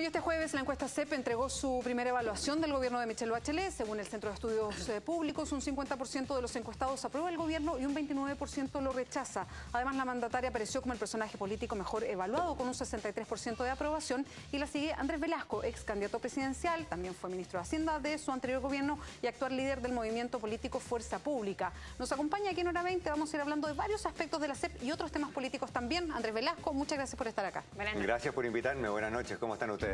y este jueves la encuesta CEP entregó su primera evaluación del gobierno de Michelle Bachelet. Según el Centro de Estudios eh, Públicos, un 50% de los encuestados aprueba el gobierno y un 29% lo rechaza. Además, la mandataria apareció como el personaje político mejor evaluado, con un 63% de aprobación. Y la sigue Andrés Velasco, ex candidato presidencial, también fue ministro de Hacienda de su anterior gobierno y actual líder del movimiento político Fuerza Pública. Nos acompaña aquí en Hora 20, vamos a ir hablando de varios aspectos de la CEP y otros temas políticos también. Andrés Velasco, muchas gracias por estar acá. Gracias por invitarme, buenas noches, ¿cómo están ustedes?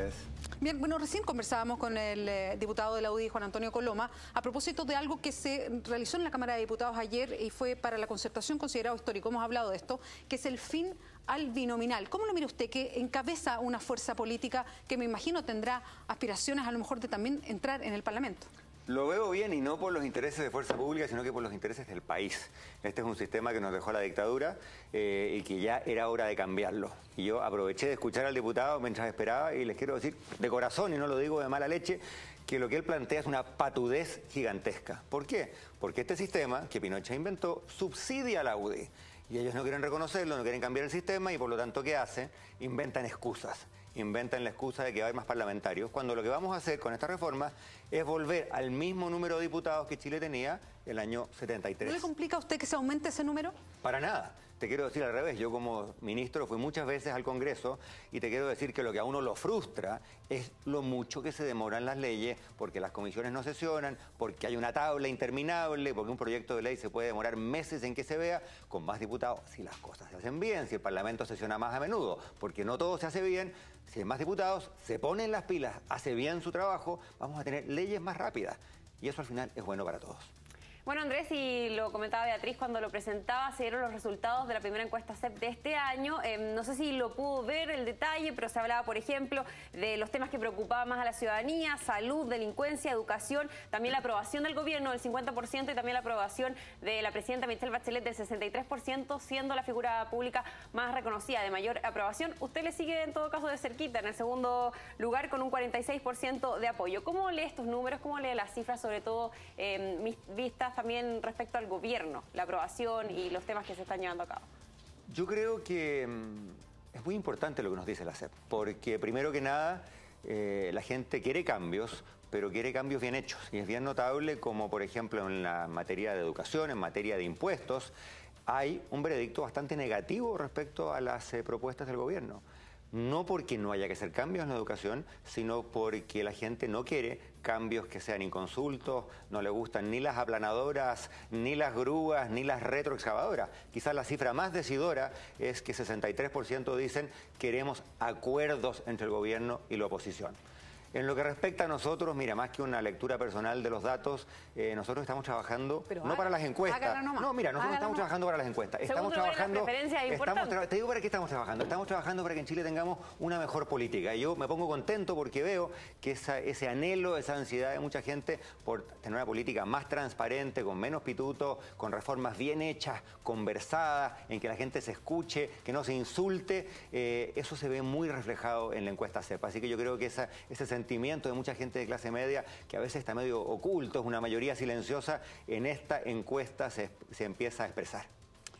Bien, bueno, recién conversábamos con el eh, diputado de la UDI, Juan Antonio Coloma, a propósito de algo que se realizó en la Cámara de Diputados ayer y fue para la concertación considerado histórico. Hemos hablado de esto, que es el fin al binominal. ¿Cómo lo mira usted que encabeza una fuerza política que me imagino tendrá aspiraciones a lo mejor de también entrar en el Parlamento? Lo veo bien y no por los intereses de fuerza pública, sino que por los intereses del país. Este es un sistema que nos dejó la dictadura eh, y que ya era hora de cambiarlo. Y yo aproveché de escuchar al diputado mientras esperaba y les quiero decir de corazón, y no lo digo de mala leche, que lo que él plantea es una patudez gigantesca. ¿Por qué? Porque este sistema que Pinochet inventó subsidia a la UDI. Y ellos no quieren reconocerlo, no quieren cambiar el sistema y por lo tanto, ¿qué hacen? Inventan excusas inventan la excusa de que va a haber más parlamentarios, cuando lo que vamos a hacer con esta reforma es volver al mismo número de diputados que Chile tenía el año 73. ¿No le complica a usted que se aumente ese número? Para nada. Te quiero decir al revés, yo como ministro fui muchas veces al Congreso y te quiero decir que lo que a uno lo frustra es lo mucho que se demoran las leyes, porque las comisiones no sesionan, porque hay una tabla interminable, porque un proyecto de ley se puede demorar meses en que se vea, con más diputados, si las cosas se hacen bien, si el Parlamento sesiona más a menudo, porque no todo se hace bien, si más diputados, se ponen las pilas, hace bien su trabajo, vamos a tener leyes más rápidas. Y eso al final es bueno para todos. Bueno, Andrés, y lo comentaba Beatriz cuando lo presentaba, se dieron los resultados de la primera encuesta CEP de este año. Em, no sé si lo pudo ver el detalle, pero se hablaba, por ejemplo, de los temas que preocupaban más a la ciudadanía, salud, delincuencia, educación, también la aprobación del gobierno del 50% y también la aprobación de la presidenta Michelle Bachelet del 63%, siendo la figura pública más reconocida, de mayor aprobación. Usted le sigue en todo caso de cerquita, en el segundo lugar, con un 46% de apoyo. ¿Cómo lee estos números? ¿Cómo lee las cifras, sobre todo eh, vistas también respecto al gobierno, la aprobación y los temas que se están llevando a cabo? Yo creo que mm, es muy importante lo que nos dice la CEP, porque primero que nada eh, la gente quiere cambios, pero quiere cambios bien hechos. Y es bien notable como, por ejemplo, en la materia de educación, en materia de impuestos, hay un veredicto bastante negativo respecto a las eh, propuestas del gobierno no porque no haya que hacer cambios en la educación, sino porque la gente no quiere cambios que sean inconsultos, no le gustan ni las aplanadoras, ni las grúas, ni las retroexcavadoras. Quizás la cifra más decidora es que 63% dicen queremos acuerdos entre el gobierno y la oposición. En lo que respecta a nosotros, mira, más que una lectura personal de los datos, eh, nosotros estamos trabajando no para las encuestas. No, mira, nosotros estamos trabajando para las encuestas. Estamos trabajando. Estamos te digo para qué estamos trabajando. Estamos trabajando para que en Chile tengamos una mejor política. Y yo me pongo contento porque veo que ese anhelo, esa ansiedad de mucha gente por tener una política más transparente, con menos pitutos, con reformas bien hechas, conversadas, en que la gente se escuche, que no se insulte, eh, eso se ve muy reflejado en la encuesta CEPA. Así que yo creo que esa, ese sentido de mucha gente de clase media que a veces está medio oculto, es una mayoría silenciosa, en esta encuesta se, empieza a expresar.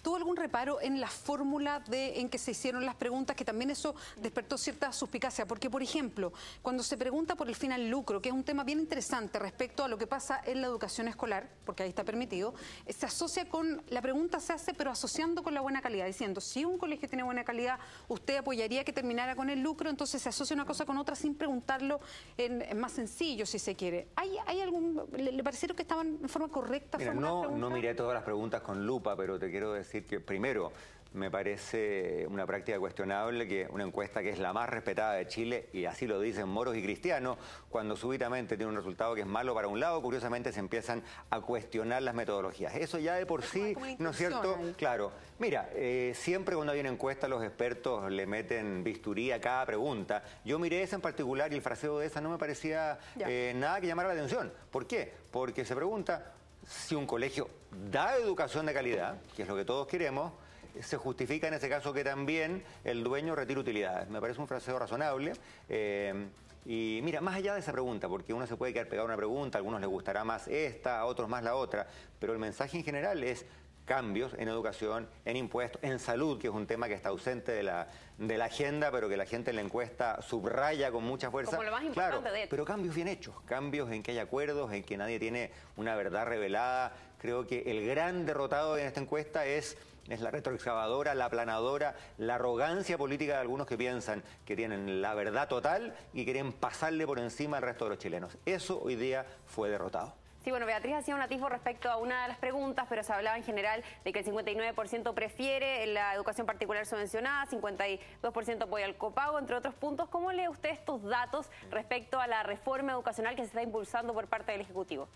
¿Tuvo algún reparo en la fórmula de, en que se hicieron las preguntas, que también eso despertó cierta suspicacia? Porque, por ejemplo, cuando se pregunta por el fin al lucro, que es un tema bien interesante respecto a lo que pasa en la educación escolar, porque ahí está permitido, se asocia con, la pregunta se hace, pero asociando con la buena calidad, diciendo, si un colegio tiene buena calidad, usted apoyaría que terminara con el lucro, entonces se asocia una cosa con otra sin preguntarlo en, más sencillo, si se quiere. ¿Hay, hay algún, le, parecieron que estaban en forma correcta? Mira, no, no miré todas las preguntas con lupa, pero te quiero decir que primero me parece una práctica cuestionable que una encuesta que es la más respetada de Chile, y así lo dicen moros y cristianos, cuando súbitamente tiene un resultado que es malo para un lado, curiosamente se empiezan a cuestionar las metodologías. Eso ya de por sí, ¿no es cierto? Claro. Mira, eh, siempre cuando hay una encuesta los expertos le meten bisturí a cada pregunta. Yo miré esa en particular y el fraseo de esa no me parecía eh, nada que llamara la atención. ¿Por qué? Porque se pregunta si un colegio da educación de calidad, que es lo que todos queremos, se justifica en ese caso que también el dueño retire utilidades. Me parece un fraseo razonable. Eh, y mira, más allá de esa pregunta, porque uno se puede quedar pegado a una pregunta, a algunos les gustará más esta, a otros más la otra, pero el mensaje en general es cambios en educación, en impuestos, en salud, que es un tema que está ausente de la, de la agenda, pero que la gente en la encuesta subraya con mucha fuerza. Como lo más importante claro, de Pero cambios bien hechos, cambios en que hay acuerdos, en que nadie tiene una verdad revelada. Creo que el gran derrotado en esta encuesta es es la retroexcavadora, la aplanadora, la arrogancia política de algunos que piensan que tienen la verdad total y quieren pasarle por encima al resto de los chilenos. Eso hoy día fue derrotado. Sí, bueno, Beatriz hacía un atisbo respecto a una de las preguntas, pero se hablaba en general de que el 59% prefiere la educación particular subvencionada, 52% apoya el copago, entre otros puntos. ¿Cómo lee usted estos datos respecto a la reforma educacional que se está impulsando por parte del Ejecutivo?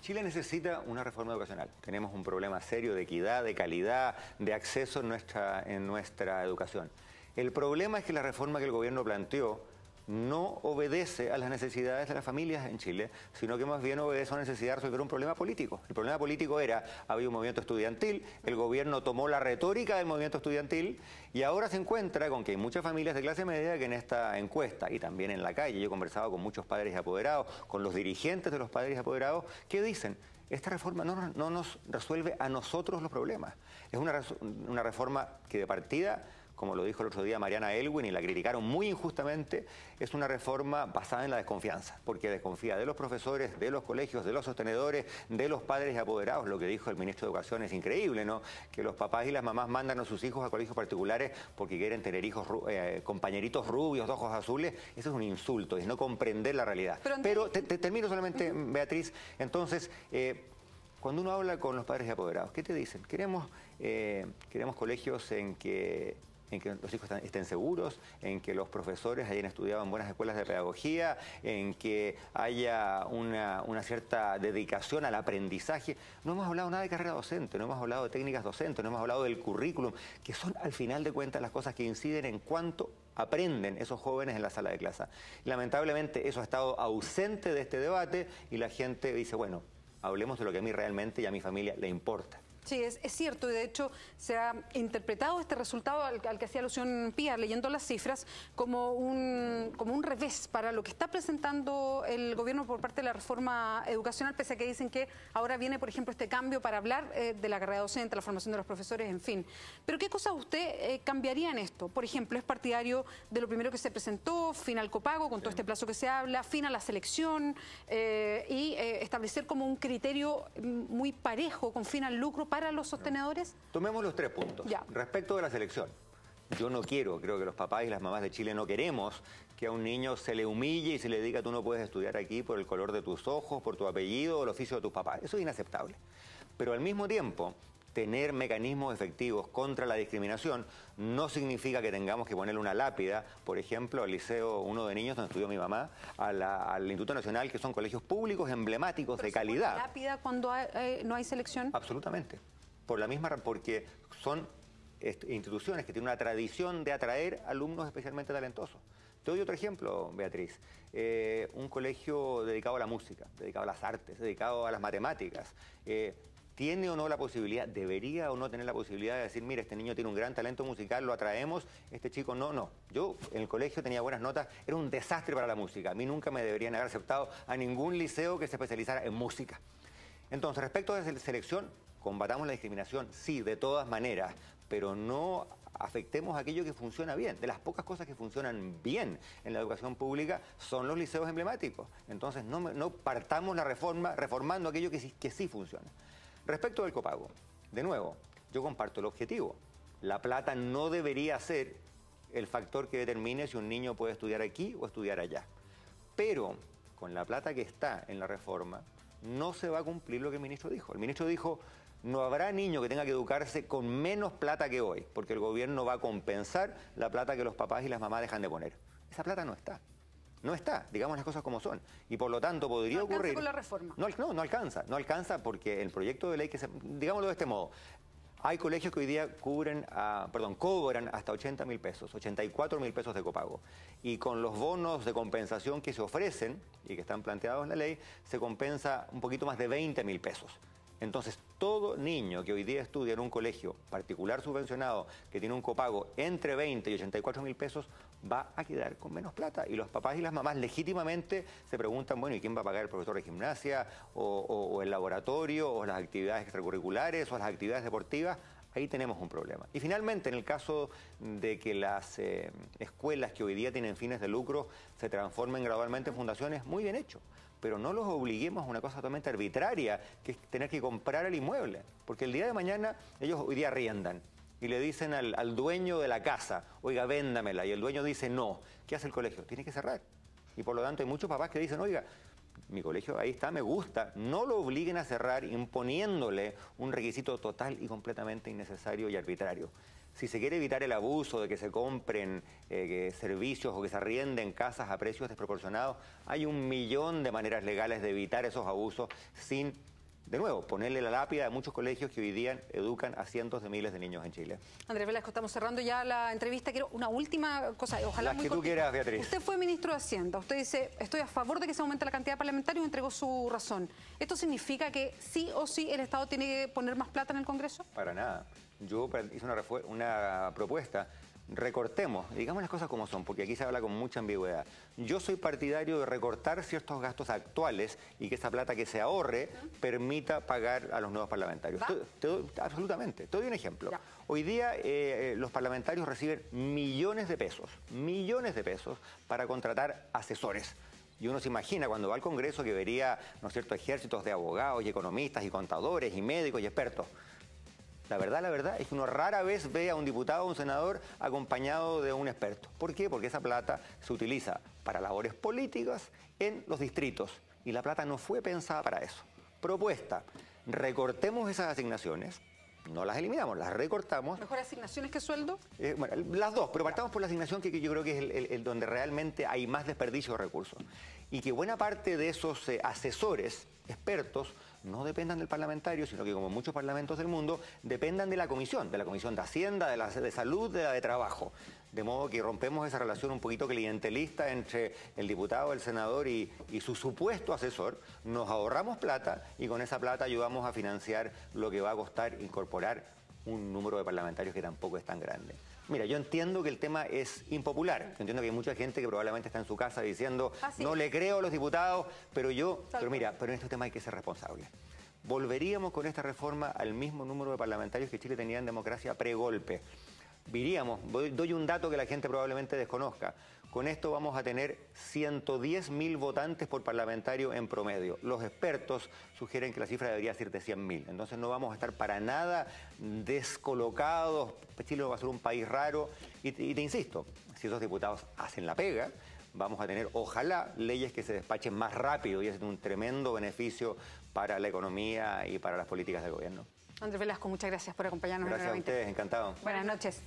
Chile necesita una reforma educacional. Tenemos un problema serio de equidad, de calidad, de acceso en nuestra, en nuestra educación. El problema es que la reforma que el gobierno planteó no obedece a las necesidades de las familias en Chile, sino que más bien obedece a una necesidad de resolver un problema político. El problema político era, había un movimiento estudiantil, el gobierno tomó la retórica del movimiento estudiantil y ahora se encuentra con que hay muchas familias de clase media que en esta encuesta y también en la calle, yo he conversado con muchos padres apoderados, con los dirigentes de los padres apoderados, que dicen, esta reforma no, no nos resuelve a nosotros los problemas. Es una, una reforma que de partida como lo dijo el otro día Mariana Elwin y la criticaron muy injustamente, es una reforma basada en la desconfianza, porque desconfía de los profesores, de los colegios, de los sostenedores, de los padres y apoderados. Lo que dijo el ministro de Educación es increíble, ¿no? Que los papás y las mamás mandan a sus hijos a colegios particulares porque quieren tener hijos, eh, compañeritos rubios, de ojos azules. Eso es un insulto, es no comprender la realidad. Pero, te, termino solamente, Beatriz. Entonces, eh, cuando uno habla con los padres y apoderados, ¿qué te dicen? Queremos, eh, queremos colegios en que en que los hijos estén seguros, en que los profesores hayan estudiado en buenas escuelas de pedagogía, en que haya una, cierta dedicación al aprendizaje. No hemos hablado nada de carrera docente, no hemos hablado de técnicas docentes, no hemos hablado del currículum, que son al final de cuentas las cosas que inciden en cuánto aprenden esos jóvenes en la sala de clase. lamentablemente eso ha estado ausente de este debate y la gente dice, bueno, hablemos de lo que a mí realmente y a mi familia le importa. Sí, es, cierto y de hecho se ha interpretado este resultado al, que hacía alusión Pía leyendo las cifras como un, como un revés para lo que está presentando el gobierno por parte de la reforma educacional, pese a que dicen que ahora viene, por ejemplo, este cambio para hablar eh, de la carrera docente, la formación de los profesores, en fin. Pero ¿qué cosas usted eh, cambiaría en esto? Por ejemplo, ¿es partidario de lo primero que se presentó, fin al copago, con todo este plazo que se habla, fin a la selección eh, y establecer como un criterio mm, muy parejo con fin al lucro para los sostenedores? Tomemos los tres puntos. Respecto de la selección, yo no quiero, creo que los papás y las mamás de Chile no queremos que a un niño se le humille y se le diga tú no puedes estudiar aquí por el color de tus ojos, por tu apellido o el oficio de tus papás. Eso es inaceptable. Pero al mismo tiempo, tener mecanismos efectivos contra la discriminación no significa que tengamos que ponerle una lápida, por ejemplo, al Liceo Uno de Niños, donde estudió mi mamá, al Instituto Nacional, que son colegios públicos emblemáticos de calidad. lápida cuando eh, no hay selección? Absolutamente por la misma porque son instituciones que tienen una tradición de atraer alumnos especialmente talentosos. Te doy otro ejemplo, Beatriz. Eh, un colegio dedicado a la música, dedicado a las artes, dedicado a las matemáticas. Eh, ¿Tiene o no la posibilidad, debería o no tener la posibilidad de decir, mira, este niño tiene un gran talento musical, lo atraemos, este chico no, no. Yo en el colegio tenía buenas notas, era un desastre para la música. A mí nunca me deberían haber aceptado a ningún liceo que se especializara en música. Entonces, respecto a la selección, combatamos la discriminación, sí, de todas maneras, pero no afectemos aquello que funciona bien. De las pocas cosas que funcionan bien en la educación pública son los liceos emblemáticos. Entonces no, partamos la reforma reformando aquello que que sí funciona. Respecto del copago, de nuevo, yo comparto el objetivo. La plata no debería ser el factor que determine si un niño puede estudiar aquí o estudiar allá. Pero con la plata que está en la reforma, no se va a cumplir lo que el ministro dijo. El ministro dijo, no habrá niño que tenga que educarse con menos plata que hoy, porque el gobierno va a compensar la plata que los papás y las mamás dejan de poner. Esa plata no está. No está, digamos las cosas como son. Y por lo tanto podría no ocurrir... con la reforma. No, no, no alcanza. No alcanza porque el proyecto de ley que se... Digámoslo de este modo. Hay colegios que hoy día cubren, perdón, cobran hasta 80 mil pesos, 84 mil pesos de copago. Y con los bonos de compensación que se ofrecen y que están planteados en la ley, se compensa un poquito más de 20 mil pesos. Entonces, todo niño que hoy día estudia en un colegio particular subvencionado que tiene un copago entre 20 y 84 mil pesos va a quedar con menos plata. Y los papás y las mamás legítimamente se preguntan, bueno, ¿y quién va a pagar el profesor de gimnasia o, el laboratorio o las actividades extracurriculares o las actividades deportivas? Ahí tenemos un problema. Y finalmente, en el caso de que las eh, escuelas que hoy día tienen fines de lucro se transformen gradualmente en fundaciones, muy bien hecho pero no los obliguemos a una cosa totalmente arbitraria, que es tener que comprar el inmueble. Porque el día de mañana ellos hoy día riendan y le dicen al, dueño de la casa, oiga, véndamela, y el dueño dice no. ¿Qué hace el colegio? Tiene que cerrar. Y por lo tanto hay muchos papás que dicen, oiga, mi colegio ahí está, me gusta, no lo obliguen a cerrar imponiéndole un requisito total y completamente innecesario y arbitrario si se quiere evitar el abuso de que se compren eh, servicios o que se arrienden casas a precios desproporcionados, hay un millón de maneras legales de evitar esos abusos sin de nuevo, ponerle la lápida a muchos colegios que hoy día educan a cientos de miles de niños en Chile. Andrés Velasco, estamos cerrando ya la entrevista. Quiero una última cosa, ojalá Las que tú quieras, Beatriz. Usted fue ministro de Hacienda. Usted dice, estoy a favor de que se aumente la cantidad de parlamentarios y entregó su razón. ¿Esto significa que sí o sí el Estado tiene que poner más plata en el Congreso? Para nada yo hice una, una propuesta recortemos, digamos las cosas como son, porque aquí se habla con mucha ambigüedad. Yo soy partidario de recortar ciertos gastos actuales y que esa plata que se ahorre permita pagar a los nuevos parlamentarios. absolutamente. Te doy un ejemplo. Hoy día eh, eh, los parlamentarios reciben millones de pesos, millones de pesos para contratar asesores. Y uno se imagina cuando va al Congreso que vería, ¿no es cierto?, ejércitos de abogados y economistas y contadores y médicos y expertos. La verdad, la verdad es que uno rara vez ve a un diputado o un senador acompañado de un experto. ¿Por qué? Porque esa plata se utiliza para labores políticas en los distritos y la plata no fue pensada para eso. Propuesta, recortemos esas asignaciones, no las eliminamos, las recortamos. ¿Mejor asignaciones que sueldo? Eh, bueno, las dos, pero partamos por la asignación que, yo creo que es el, donde realmente hay más desperdicio de recursos. Y que buena parte de esos eh, asesores, expertos, no dependan del parlamentario, sino que como muchos parlamentos del mundo, dependan de la comisión, de la comisión de Hacienda, de la de Salud, de la de Trabajo. De modo que rompemos esa relación un poquito clientelista entre el diputado, el senador y, su supuesto asesor, nos ahorramos plata y con esa plata ayudamos a financiar lo que va a costar incorporar un número de parlamentarios que tampoco es tan grande. Mira, yo entiendo que el tema es impopular. entiendo que hay mucha gente que probablemente está en su casa diciendo, ah, no le creo a los diputados, pero yo, pero mira, pero en este tema hay que ser responsable. Volveríamos con esta reforma al mismo número de parlamentarios que Chile tenía en democracia pre-golpe. Viríamos, doy un dato que la gente probablemente desconozca. Con esto vamos a tener 110 mil votantes por parlamentario en promedio. Los expertos sugieren que la cifra debería ser de 100 mil. Entonces no vamos a estar para nada descolocados. Chile va a ser un país raro. Y, te insisto, si esos diputados hacen la pega, vamos a tener, ojalá, leyes que se despachen más rápido y es un tremendo beneficio para la economía y para las políticas del gobierno. Andrés Velasco, muchas gracias por acompañarnos. Gracias a ustedes, encantado. Buenas noches.